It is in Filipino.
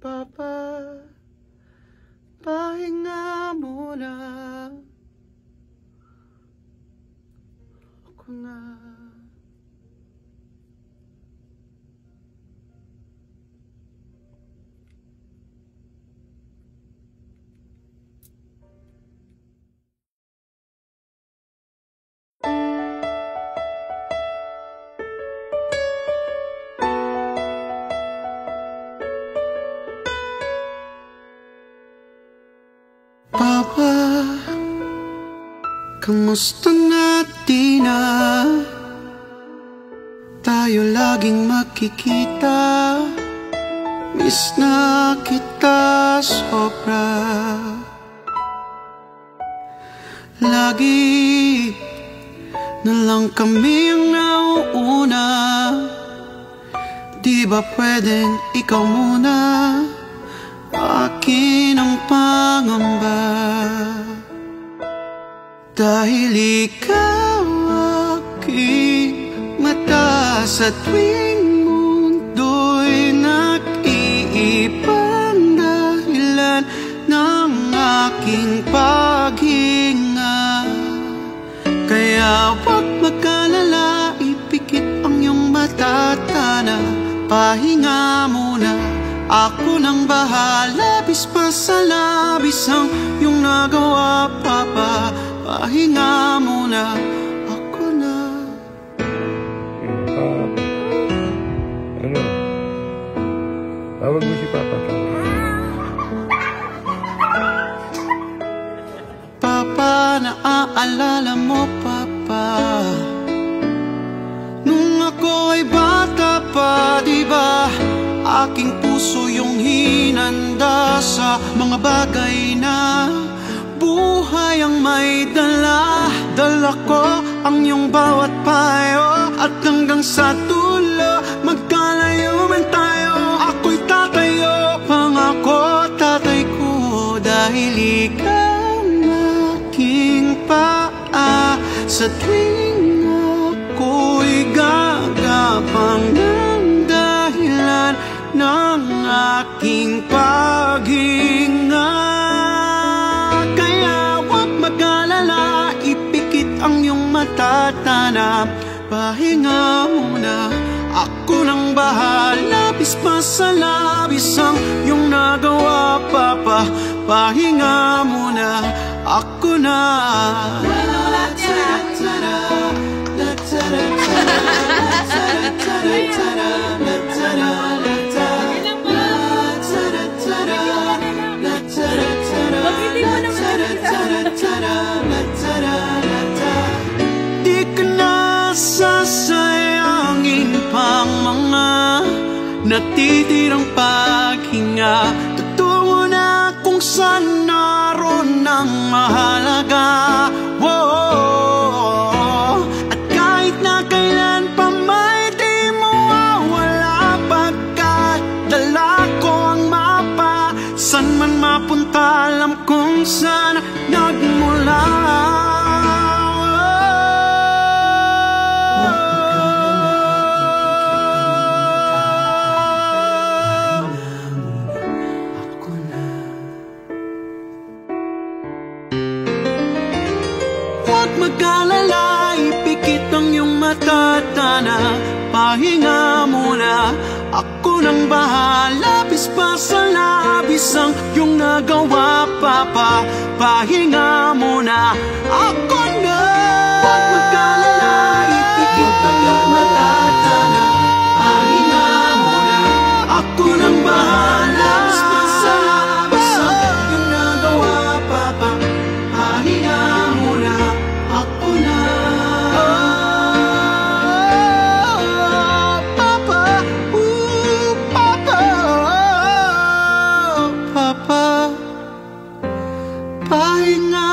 Papa Pahinga muna. Ako na Kamusta na di na Tayo laging makikita Miss na kita sobra. Lagi na lang kami ang nauuna. Di ba pwedeng ikaw muna? Akin ang pangamba Dahil ikaw aking mata Sa tuwing mundo'y nag-iibang dahilan Ng aking paghinga. Kaya wag magkalala Ipikit ang iyong matatana. Pahinga muna Ako nang bahala Bis pa sa labis ang iyong nagawa Papa Pahinga muna Ako na Ah, ano? Tawag mo si Papa. Tawag. Papa, naaalala mo, Papa Nung ako ay bata pa, di ba? Aking puso sa mga bagay na Buhay ang may dala. Dala ko ang iyong bawat payo At hanggang sa dulo Magkalayo man tayo Ako'y tatayo. Pangako tatay ko Dahil ikaw ang aking paa. Sa tuwing Pahinga muna. Ako nang bahala. Labis pa sa labis ang iyong nagawa Papa. Pahinga muna. Ako na. Di natitirang paghinga. Tutungo na kung saan naroon ang mahalaga. Whoa. At kahit na kailan pa may di mawawala Pagkat dala ko ang mapa San man mapunta alam kung saan nagmula Huwag mag-alala, ipikit ang iyong matatana. Pahinga muna, ako nang bahala. Bis pa sa labis ang iyong nagawa, Papa. Pahinga muna, ako Pahinga